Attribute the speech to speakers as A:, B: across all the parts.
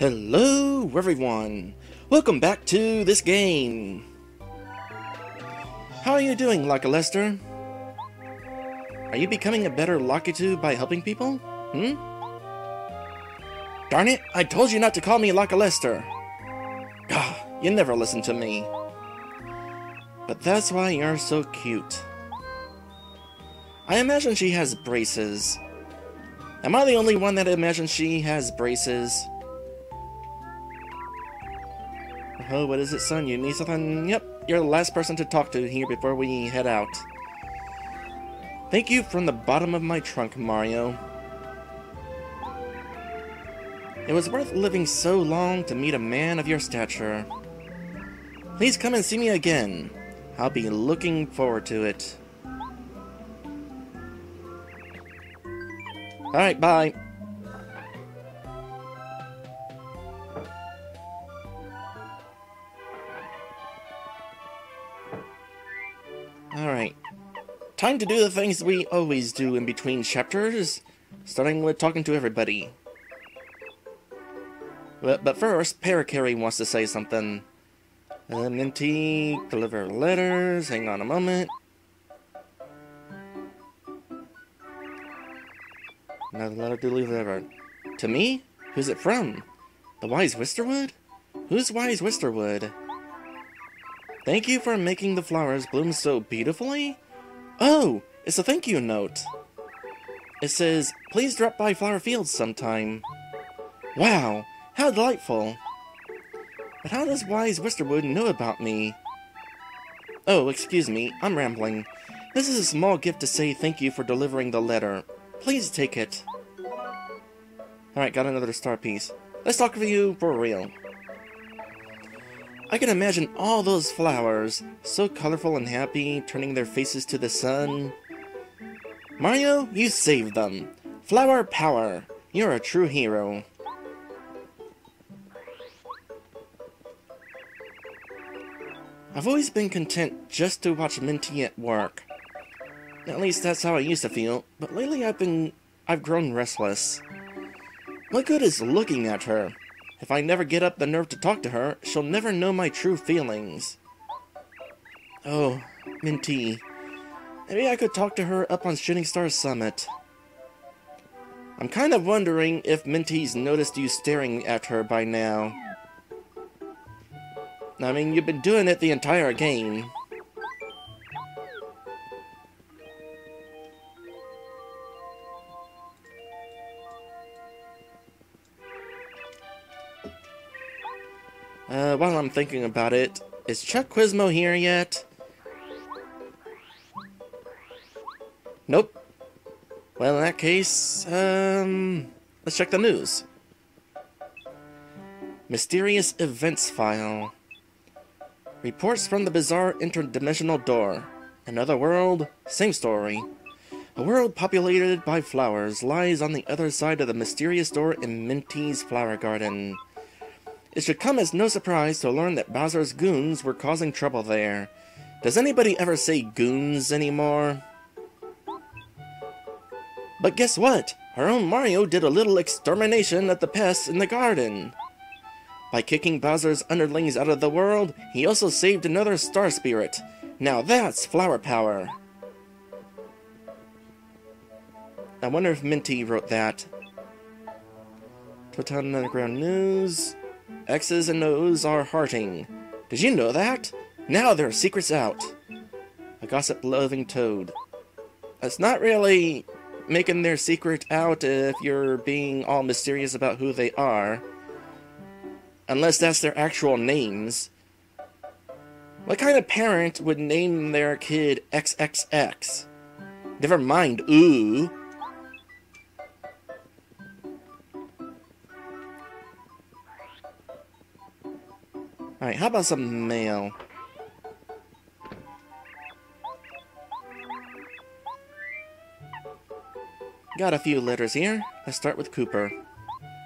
A: Hello, everyone! Welcome back to this game! How are you doing, Lakilester? Are you becoming a better Lakitu by helping people? Hmm? Darn it, I told you not to call me Lakilester! Ah, you never listen to me. But that's why you're so cute. I imagine she has braces. Am I the only one that imagines she has braces? Oh, what is it, son? You need something? Yep, you're the last person to talk to here before we head out. Thank you from the bottom of my trunk, Mario. It was worth living so long to meet a man of your stature. Please come and see me again. I'll be looking forward to it. Alright, bye. Time to do the things we always do in between chapters, starting with talking to everybody. But, but first, Parakarry wants to say something. Uh, Minty, deliver letters, hang on a moment. Another letter delivered. To me? Who's it from? The Wise Wisterwood? Who's Wise Wisterwood? Thank you for making the flowers bloom so beautifully? Oh, it's a thank you note. It says, please drop by Flower Fields sometime. Wow, how delightful. But how does Wise Wisterwood know about me? Oh, excuse me, I'm rambling. This is a small gift to say thank you for delivering the letter. Please take it. Alright, got another star piece. Let's talk to you for real. I can imagine all those flowers, so colorful and happy, turning their faces to the sun. Mario, you saved them. Flower power. You're a true hero. I've always been content just to watch Minty at work. At least that's how I used to feel, but lately I've been... I've grown restless. What good is looking at her? If I never get up the nerve to talk to her, she'll never know my true feelings. Oh, Minty. Maybe I could talk to her up on Shooting Star Summit. I'm kind of wondering if Minty's noticed you staring at her by now. I mean, you've been doing it the entire game. While I'm thinking about it, is Chuck Quizmo here yet? Nope. Well, in that case, um, let's check the news. Mysterious Events File. Reports from the bizarre interdimensional door. Another world, same story. A world populated by flowers lies on the other side of the mysterious door in Minty's flower garden. It should come as no surprise to learn that Bowser's goons were causing trouble there. Does anybody ever say goons anymore? But guess what? Our own Mario did a little extermination of the pests in the garden. By kicking Bowser's underlings out of the world, he also saved another Star Spirit. Now that's flower power. I wonder if Minty wrote that. Twitter Underground News. X's and O's are hearting. Did you know that? Now there are secrets out. A gossip-loving toad. That's not really making their secret out if you're being all mysterious about who they are. Unless that's their actual names. What kind of parent would name their kid XXX? Never mind, ooh. How about some mail? Got a few letters here. Let's start with Kooper.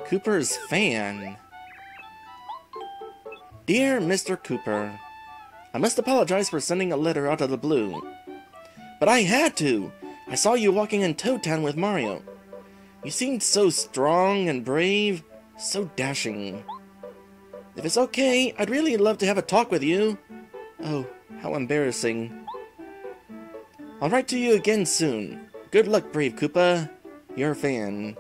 A: Kooper's fan. Dear Mr. Kooper, I must apologize for sending a letter out of the blue. But I had to! I saw you walking in Toad Town with Mario. You seemed so strong and brave. So dashing. If it's okay, I'd really love to have a talk with you. Oh, how embarrassing. I'll write to you again soon. Good luck, Brave Koopa. Your fan.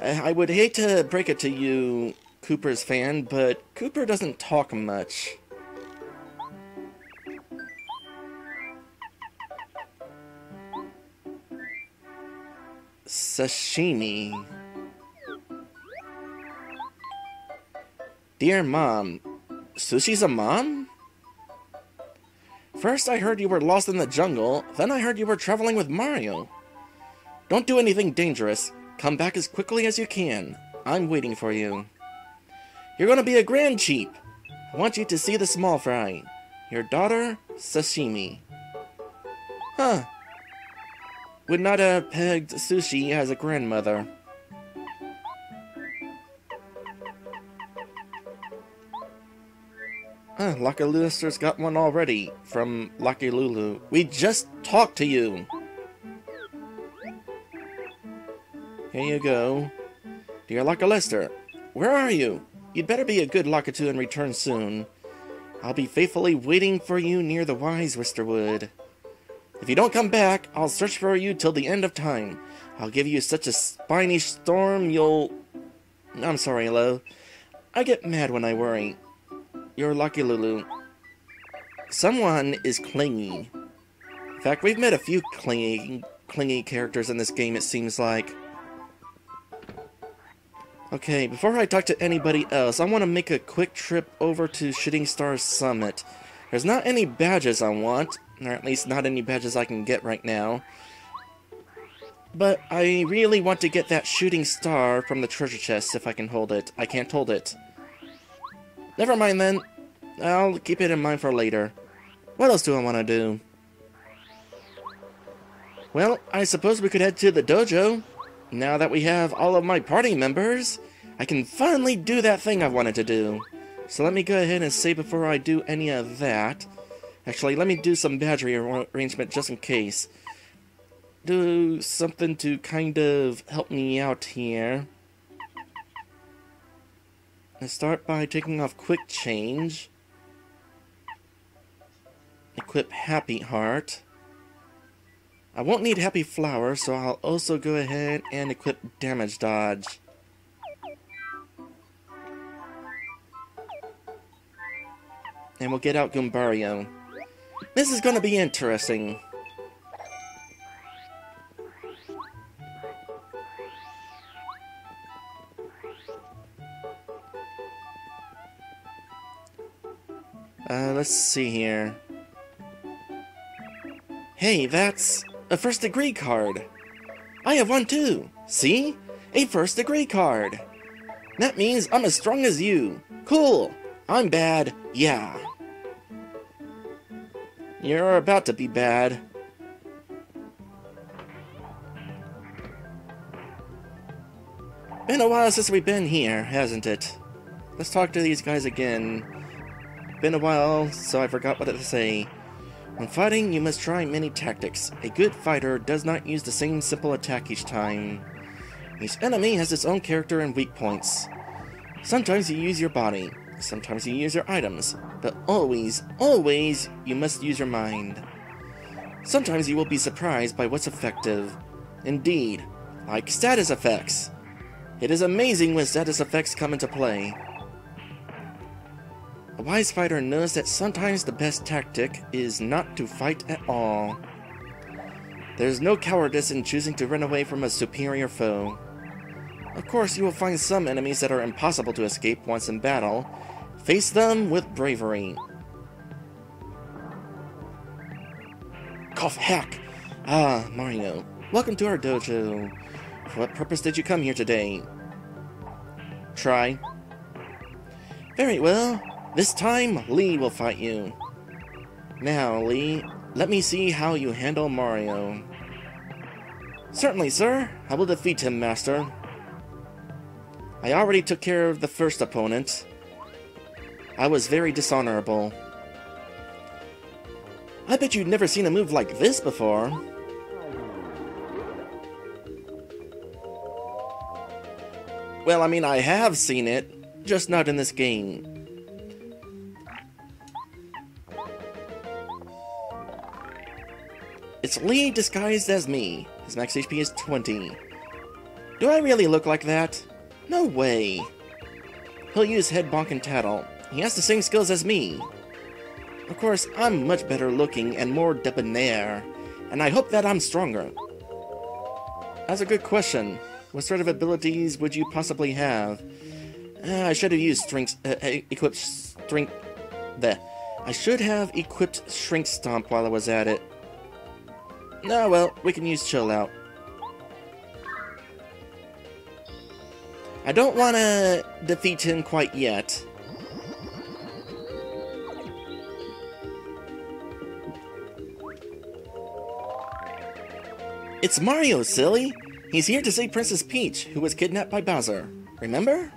A: I would hate to break it to you, Kooper's fan, but Kooper doesn't talk much. Sashimi. Dear Mom, Sushie's a mom? First I heard you were lost in the jungle, then I heard you were traveling with Mario. Don't do anything dangerous. Come back as quickly as you can. I'm waiting for you. You're gonna be a grand cheep. I want you to see the small fry. Your daughter, Sashimi. Huh. Would not have pegged Sushie as a grandmother. Huh, Lakilester's got one already from Lakilulu. We just talked to you. Here you go. Dear Lakilester, where are you? You'd better be a good Lakitu and return soon. I'll be faithfully waiting for you near the wise Wisterwood. If you don't come back, I'll search for you till the end of time. I'll give you such a spiny storm you'll... I'm sorry, Lo. I get mad when I worry. You're lucky, Lulu. Someone is clingy. In fact, we've met a few clingy, clingy characters in this game, it seems like. Okay, before I talk to anybody else, I want to make a quick trip over to Shooting Star Summit. There's not any badges I want, or at least not any badges I can get right now. But I really want to get that shooting star from the treasure chest if I can hold it. I can't hold it. Never mind then. I'll keep it in mind for later. What else do I want to do? Well, I suppose we could head to the dojo. Now that we have all of my party members, I can finally do that thing I wanted to do. So let me go ahead and say before I do any of that. Actually, let me do some badgery arrangement just in case. Do something to kind of help me out here. I start by taking off Quick Change. Equip Happy Heart. I won't need Happy Flower, so I'll also go ahead and equip Damage Dodge. And we'll get out Goombario. This is gonna be interesting. Let's see here. Hey, that's a first degree card. I have one too. See? A first degree card. That means I'm as strong as you. Cool. I'm bad. Yeah. You're about to be bad. Been a while since we've been here, hasn't it? Let's talk to these guys again. Been a while, so I forgot what to say. When fighting, you must try many tactics. A good fighter does not use the same simple attack each time. Each enemy has its own character and weak points. Sometimes you use your body, sometimes you use your items, but always, always, you must use your mind. Sometimes you will be surprised by what's effective. Indeed, like status effects. It is amazing when status effects come into play. A wise fighter knows that sometimes the best tactic is not to fight at all. There's no cowardice in choosing to run away from a superior foe. Of course, you will find some enemies that are impossible to escape once in battle. Face them with bravery. Cough hack! Ah, Mario. Welcome to our dojo. For what purpose did you come here today? Try. Very well. This time, Lee will fight you. Now, Lee, let me see how you handle Mario. Certainly, sir. I will defeat him, Master. I already took care of the first opponent. I was very dishonorable. I bet you've never seen a move like this before. Well, I mean, I have seen it, just not in this game. Lee disguised as me. His max HP is 20. Do I really look like that? No way. He'll use Head Bonk and Tattle. He has the same skills as me. Of course, I'm much better looking and more debonair, and I hope that I'm stronger. That's a good question. What sort of abilities would you possibly have? Uh, I should have used strength, uh, uh equipped strength. There. I should have equipped Shrink Stomp while I was at it. No, well, we can use Chill Out. I don't want to defeat him quite yet. It's Mario, silly! He's here to save Princess Peach, who was kidnapped by Bowser. Remember?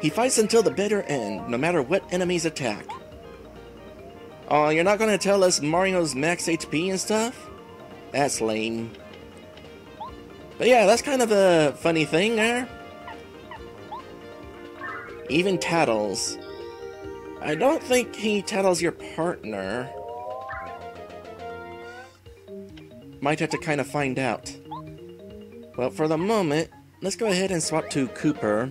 A: He fights until the bitter end, no matter what enemies attack. Oh, you're not gonna tell us Mario's max HP and stuff? That's lame. But yeah, that's kind of a funny thing there. Even tattles. I don't think he tattles your partner. Might have to kind of find out. Well, for the moment, let's go ahead and swap to Kooper.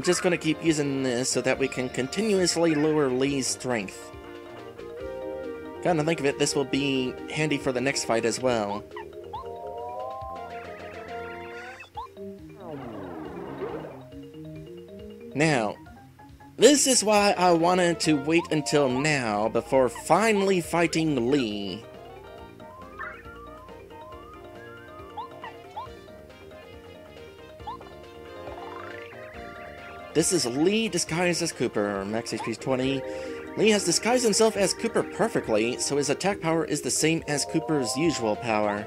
A: And just gonna keep using this so that we can continuously lower Lee's strength. Kinda think of it, this will be handy for the next fight as well. Now, this is why I wanted to wait until now before finally fighting Lee. This is Lee disguised as Kooper. max HP is 20, Lee has disguised himself as Kooper perfectly, so his attack power is the same as Kooper's usual power.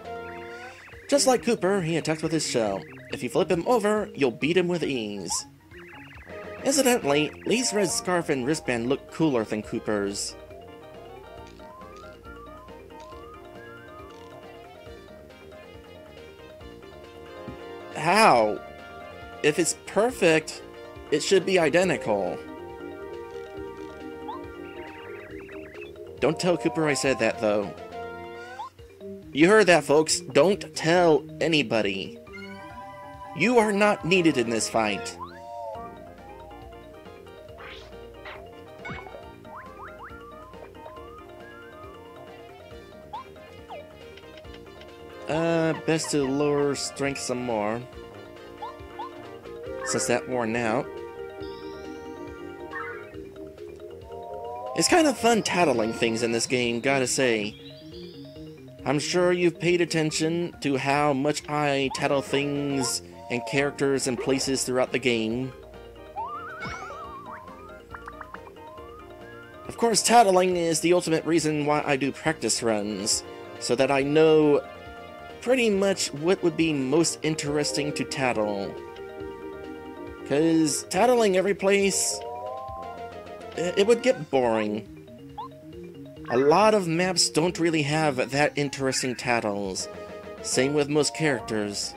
A: Just like Kooper, he attacks with his shell. If you flip him over, you'll beat him with ease. Incidentally, Lee's red scarf and wristband look cooler than Kooper's. How? If it's perfect, it should be identical. Don't tell Kooper I said that, though. You heard that, folks. Don't tell anybody. You are not needed in this fight. Uh, best to lower strength some more. Since that worn out. It's kind of fun tattling things in this game, gotta say. I'm sure you've paid attention to how much I tattle things and characters and places throughout the game. Of course, tattling is the ultimate reason why I do practice runs, so that I know pretty much what would be most interesting to tattle. Because tattling every place it would get boring. A lot of maps don't really have that interesting tattles. Same with most characters.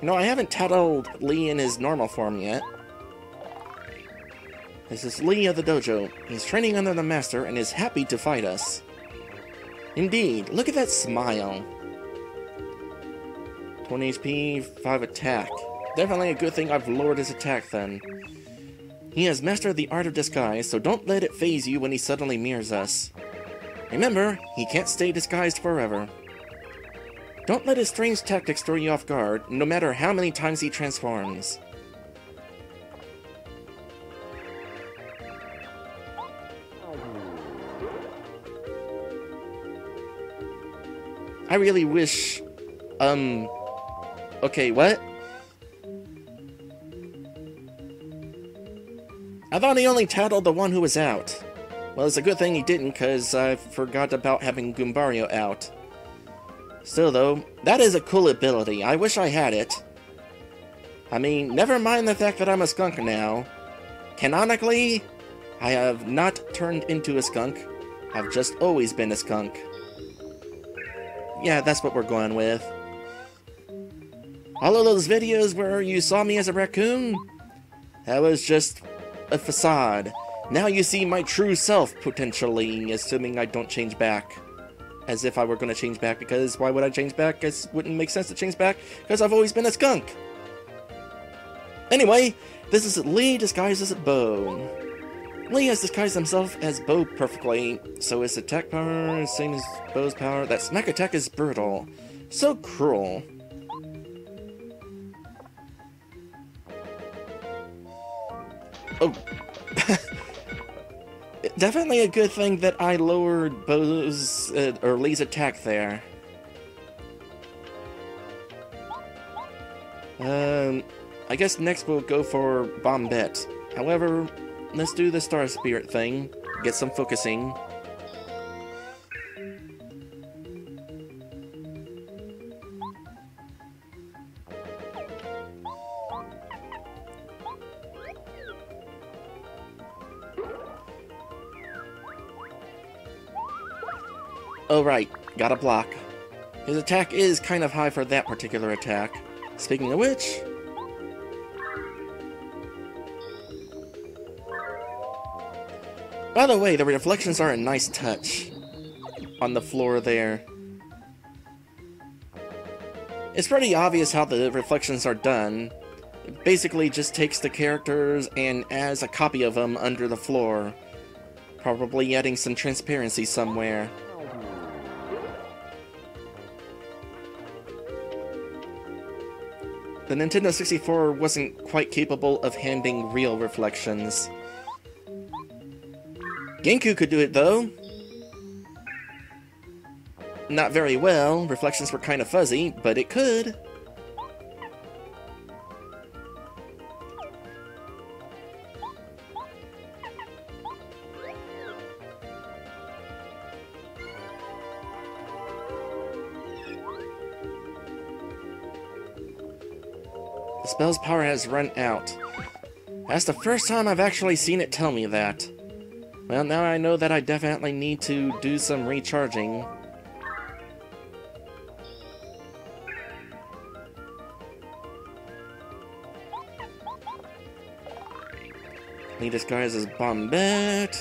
A: You know, I haven't tattled Lee in his normal form yet. This is Lee of the dojo. He's training under the master and is happy to fight us. Indeed, look at that smile. 20 HP, 5 attack. Definitely a good thing I've lowered his attack then. He has mastered the art of disguise, so don't let it phase you when he suddenly mirrors us. Remember, he can't stay disguised forever. Don't let his strange tactics throw you off guard, no matter how many times he transforms. I really wish... Um... Okay, what? I thought he only tattled the one who was out. Well, it's a good thing he didn't, because I forgot about having Goombario out. Still, though, that is a cool ability. I wish I had it. I mean, never mind the fact that I'm a skunk now. Canonically, I have not turned into a skunk. I've just always been a skunk. Yeah, that's what we're going with. All of those videos where you saw me as a raccoon? That was just a facade. Now you see my true self, potentially, assuming I don't change back. As if I were to change back, because why would I change back? It wouldn't make sense to change back, because I've always been a skunk. Anyway, this is Lee disguised as a Bow. Lee has disguised himself as Bow perfectly, so his attack power same as Bow's power. That smack attack is brutal. So cruel. Oh. Definitely a good thing that I lowered Bow's, uh, or Lee's attack there. Um, I guess next we'll go for Bombette. However, let's do the Star Spirit thing, get some focusing. Oh right, got a block. His attack is kind of high for that particular attack. Speaking of which... By the way, the reflections are a nice touch. On the floor there. It's pretty obvious how the reflections are done. It basically just takes the characters and adds a copy of them under the floor. Probably adding some transparency somewhere. The Nintendo 64 wasn't quite capable of handing real reflections. Genku could do it though. Not very well, reflections were kind of fuzzy, but it could. The spell's power has run out. That's the first time I've actually seen it tell me that. Well, now I know that I definitely need to do some recharging. He disguises Bombette.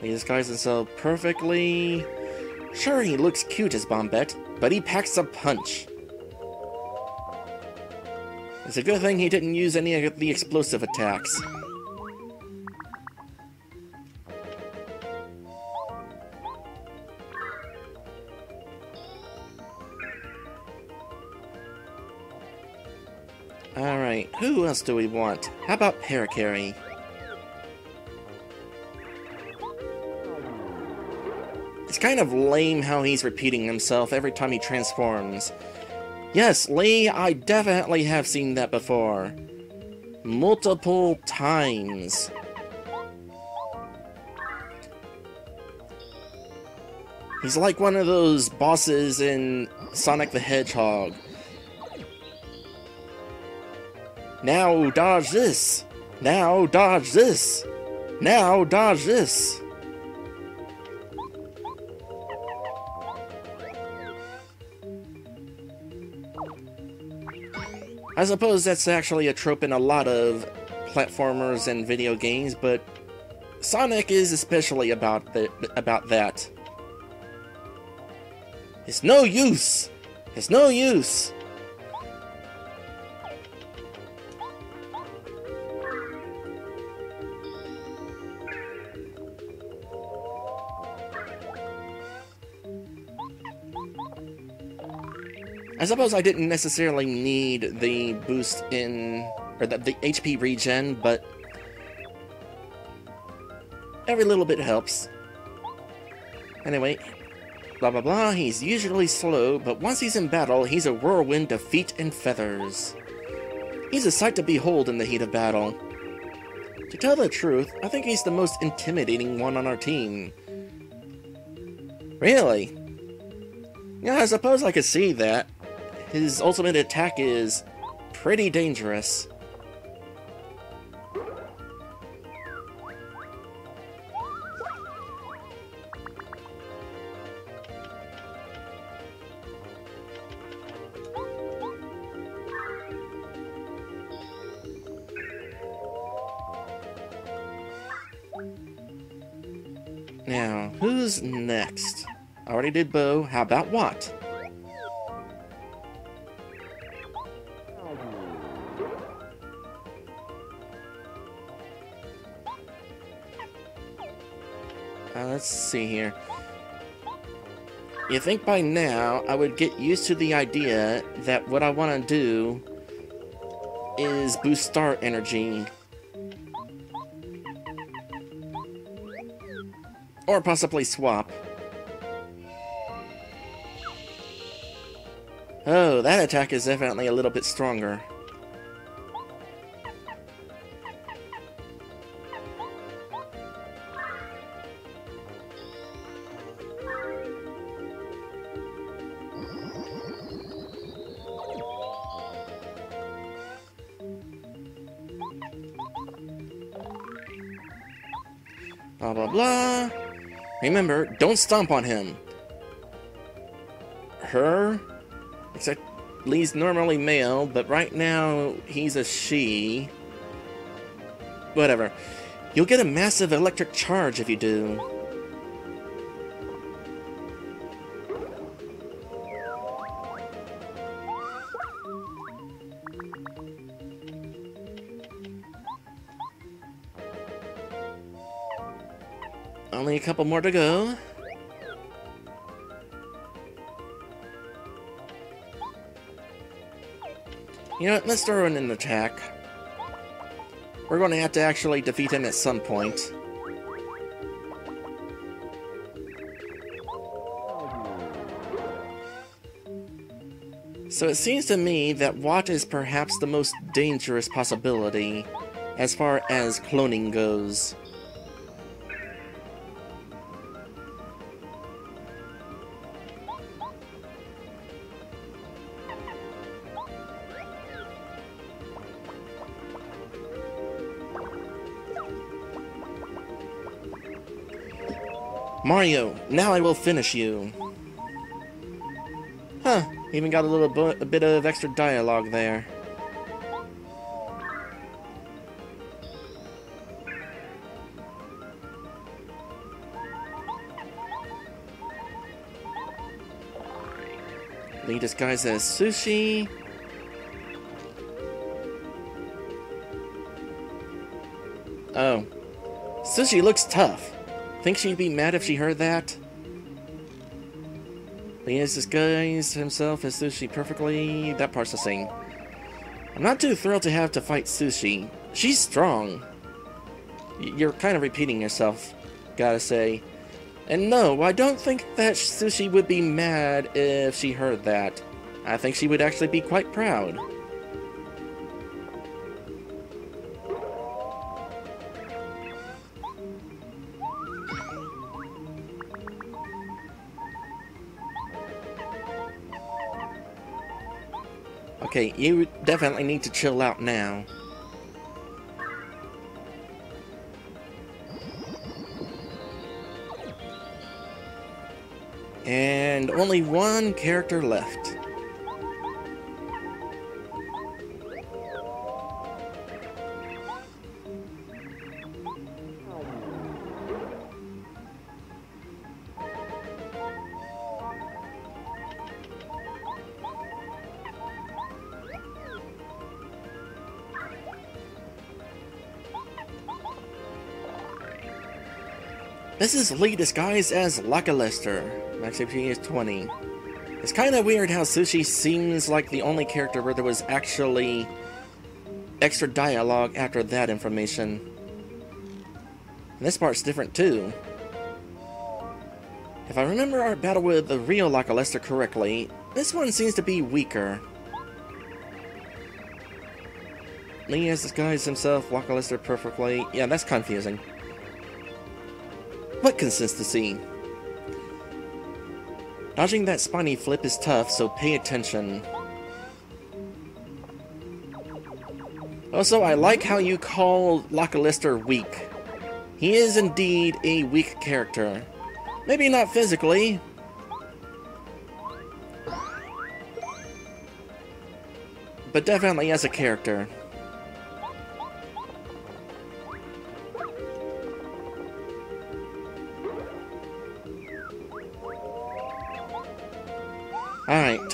A: He disguises himself perfectly. Sure, he looks cute as Bombette, but he packs a punch. It's a good thing he didn't use any of the explosive attacks. Alright, who else do we want? How about Parakarry? It's kind of lame how he's repeating himself every time he transforms. Yes, Lee, I definitely have seen that before. Multiple times. He's like one of those bosses in Sonic the Hedgehog. Now dodge this! Now dodge this! Now dodge this! I suppose that's actually a trope in a lot of platformers and video games, but Sonic is especially about the, about that. It's no use! It's no use! I suppose I didn't necessarily need the boost in, or the, the HP regen, but every little bit helps. Anyway, blah blah blah, he's usually slow, but once he's in battle, he's a whirlwind of feet and feathers. He's a sight to behold in the heat of battle. To tell the truth, I think he's the most intimidating one on our team. Really? Yeah, I suppose I could see that. His ultimate attack is pretty dangerous. Now, who's next? I already did Bow, how about Watt? See here. You think by now I would get used to the idea that what I want to do is boost star energy. Or possibly swap. Oh, that attack is definitely a little bit stronger. Remember, don't stomp on him. Her, except Lee's normally male, but right now he's a she. Whatever. You'll get a massive electric charge if you do. Only a couple more to go. You know what, let's throw in an attack. We're going to have to actually defeat him at some point. So it seems to me that Watt is perhaps the most dangerous possibility as far as cloning goes. Mario, now I will finish you. Huh, even got a little a bit of extra dialogue there. Lee disguised as Sushie. Oh. Sushie looks tough. Think she'd be mad if she heard that? He has disguised himself as Sushie perfectly. That part's the same. I'm not too thrilled to have to fight Sushie. She's strong. You're kind of repeating yourself, gotta say. And no, I don't think that Sushie would be mad if she heard that. I think she would actually be quite proud. Okay, you definitely need to chill out now. And only one character left. This is Lee disguised as Lakilester. Max HP is 20. It's kind of weird how Sushie seems like the only character where there was actually extra dialogue after that information. And this part's different too. If I remember our battle with the real Lakilester correctly, this one seems to be weaker. Lee has disguised himself, Lakilester perfectly. Yeah, that's confusing. What consistency? Dodging that spiny flip is tough, so pay attention. Also, I like how you call Lakilester weak. He is indeed a weak character. Maybe not physically. But definitely as a character.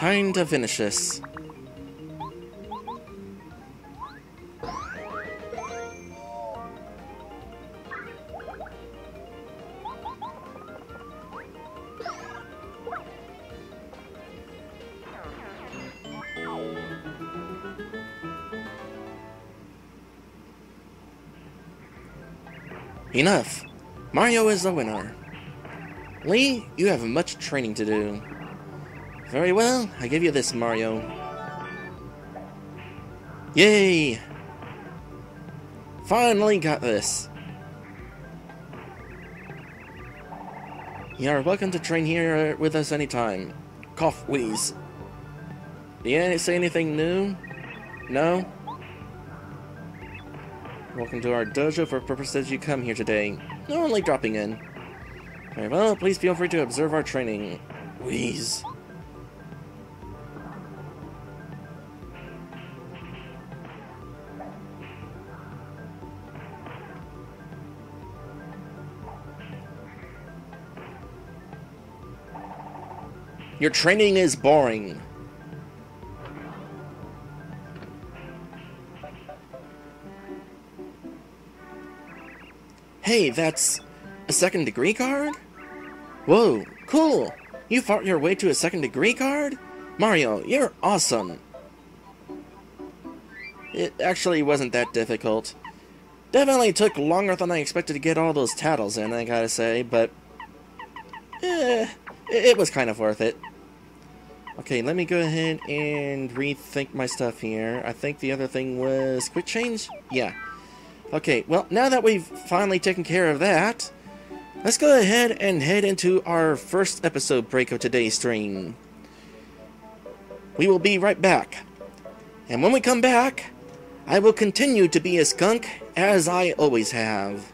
A: Time to finish this. Enough! Mario is the winner. Lee, you have much training to do. Very well, I give you this, Mario. Yay! Finally got this. You are welcome to train here with us anytime. Cough, wheeze. Do you say anything new? No? Welcome to our dojo for purposes you come here today. Only dropping in. Very well, please feel free to observe our training. Wheeze. Your training is boring. Hey, that's a second degree card? Whoa, cool! You fought your way to a second degree card? Mario, you're awesome! It actually wasn't that difficult. Definitely took longer than I expected to get all those tattles in, I gotta say, but... Eh, it was kind of worth it. Okay, let me go ahead and rethink my stuff here. I think the other thing was quick change? Yeah. Okay, well, now that we've finally taken care of that, let's go ahead and head into our first episode break of today's stream. We will be right back. And when we come back, I will continue to be a skunk as I always have.